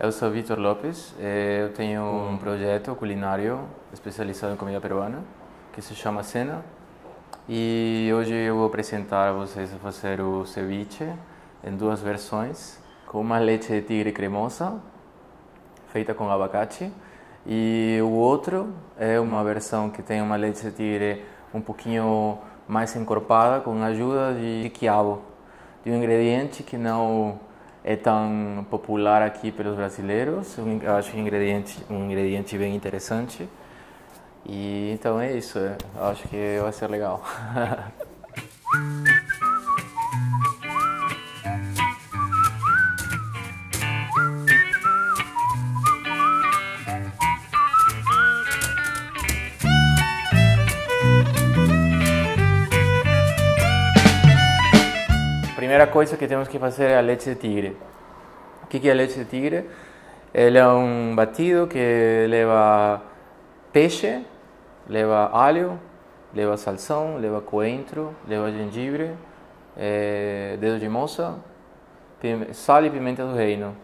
Eu sou Vitor Lopes, eh, eu tenho um projeto culinário especializado em comida peruana que se chama Cena e hoje eu vou apresentar a vocês a fazer o ceviche em duas versões, com uma leite de tigre cremosa feita com abacate e o outro é uma versão que tem uma leite de tigre um pouquinho mais encorpada com a ajuda de quiabo, de um ingrediente que não é tão popular aqui pelos brasileiros. Eu acho um ingrediente, um ingrediente bem interessante. E então é isso. Eu acho que vai ser legal. primeira coisa que temos que fazer é a leite de tigre. O que é a leite de tigre? Ele é um batido que leva peixe, leva alho, leva salsão, leva coentro, leva gengibre, é, dedo de moça, sal e pimenta do reino,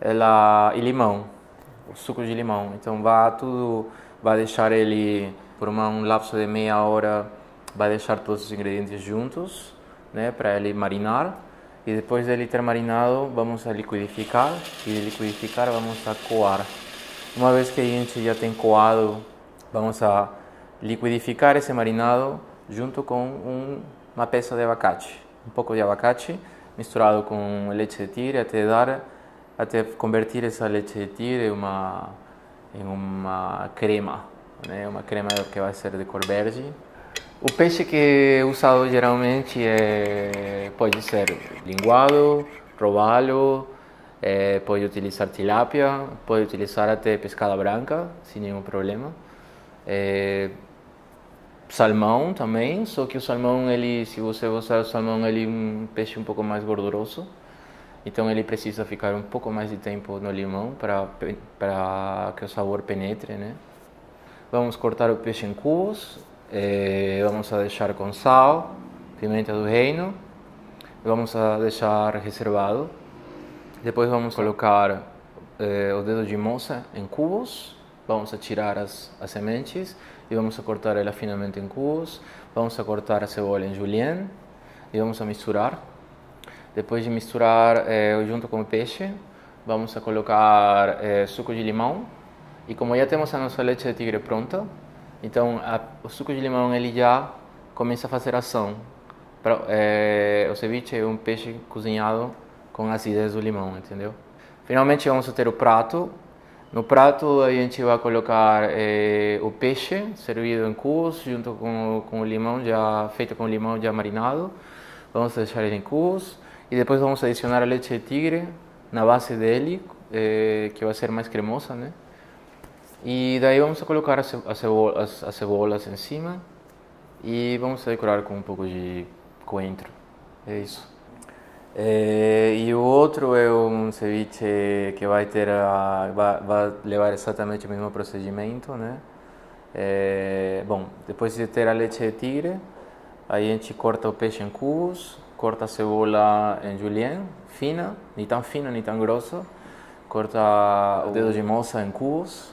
ela, e limão, suco de limão. Então vai tudo, vai deixar ele por uma, um lapso de meia hora, vai deixar todos os ingredientes juntos né, para ele marinar. E depois de ele ter marinado, vamos a liquidificar e de liquidificar vamos a coar. Uma vez que a gente já tem coado, vamos a liquidificar esse marinado junto com um, uma peça de abacate, um pouco de abacate misturado com leite de tigre até dar até convertir essa leite de tigre em uma em uma crema, né? Uma crema que vai ser de cor verde o peixe que é usado geralmente é, pode ser linguado, robalo, é, pode utilizar tilápia, pode utilizar até pescada branca, sem nenhum problema. É, salmão também, só que o salmão, ele, se você usar o salmão, ele é um peixe um pouco mais gorduroso. Então ele precisa ficar um pouco mais de tempo no limão para que o sabor penetre, né? Vamos cortar o peixe em cubos eh, vamos a deixar com sal, pimenta do reino, vamos a deixar reservado. Depois vamos colocar eh, o dedo de moça em cubos, vamos a tirar as, as sementes e vamos a cortar ela finamente em cubos. Vamos a cortar a cebola em julienne e vamos a misturar. Depois de misturar eh, junto com o peixe, vamos a colocar eh, suco de limão. E como já temos a nossa leite de tigre pronta, então, a, o suco de limão ele já começa a fazer ação. Pra, é, o ceviche é um peixe cozinhado com acidez do limão, entendeu? Finalmente vamos ter o prato. No prato a gente vai colocar é, o peixe servido em cubos junto com, com o limão já feito com limão já marinado. Vamos deixar ele em cubos e depois vamos adicionar a leite de tigre na base dele, é, que vai ser mais cremosa, né? E daí vamos colocar as, cebolas, as cebolas em cima e vamos decorar com um pouco de coentro. É isso. É, e o outro é um ceviche que vai ter a, vai, vai levar exatamente o mesmo procedimento, né? É, bom, depois de ter a leite de tigre, a gente corta o peixe em cubos, corta a cebola em julienne, fina, nem tão fina nem tão grossa, corta o dedo de moça em cubos,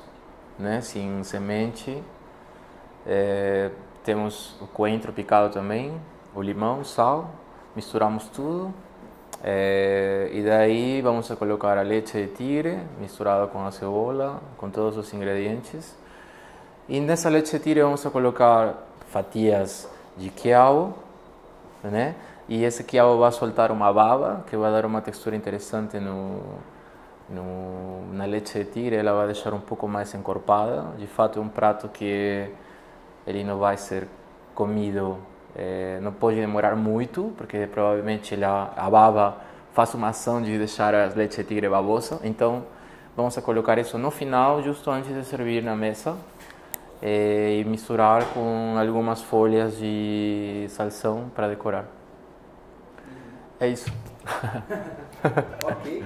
né, sem semente. É, temos o coentro picado também, o limão, sal, misturamos tudo. É, e daí vamos a colocar a leite de tigre misturada com a cebola, com todos os ingredientes. E nessa leite de tigre vamos a colocar fatias de quiabo, né? E esse quiabo vai soltar uma baba que vai dar uma textura interessante no, no, na leite de tigre ela vai deixar um pouco mais encorpada. De fato, é um prato que ele não vai ser comido, é, não pode demorar muito, porque provavelmente ela, a baba faz uma ação de deixar a leite de tigre babosa. Então, vamos a colocar isso no final, justo antes de servir na mesa. É, e misturar com algumas folhas de salsão para decorar. É isso. ok.